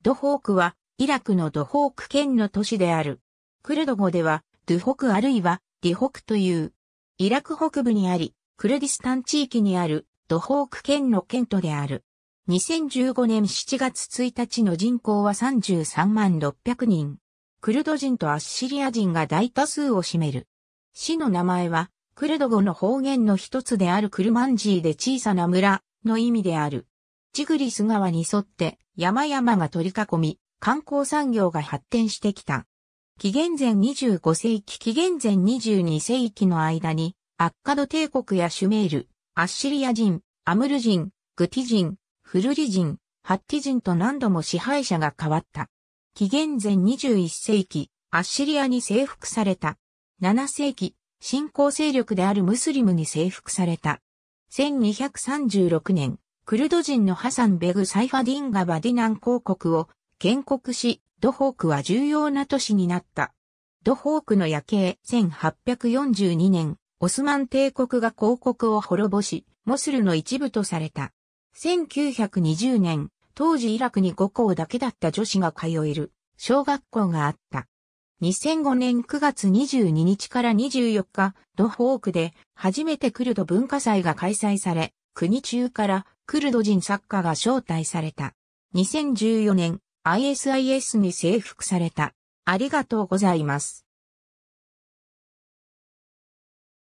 ドホークはイラクのドホーク県の都市である。クルド語ではドゥホクあるいはディホクという。イラク北部にあり、クルディスタン地域にあるドホーク県の県都である。2015年7月1日の人口は33万600人。クルド人とアッシリア人が大多数を占める。市の名前は、クルド語の方言の一つであるクルマンジーで小さな村の意味である。チグリス川に沿って山々が取り囲み、観光産業が発展してきた。紀元前25世紀紀元前22世紀の間に、アッカド帝国やシュメール、アッシリア人、アムル人、グティ人、フルリ人、ハッティ人と何度も支配者が変わった。紀元前21世紀、アッシリアに征服された。7世紀、新興勢力であるムスリムに征服された。1236年、クルド人のハサン・ベグ・サイファディンがバディナン公国を建国し、ドホークは重要な都市になった。ドホークの夜景1842年、オスマン帝国が公国を滅ぼし、モスルの一部とされた。1920年、当時イラクに5校だけだった女子が通える小学校があった。2005年9月22日から24日、ドホークで初めてクルド文化祭が開催され、国中からクルド人作家が招待された。2014年、ISIS に征服された。ありがとうございます。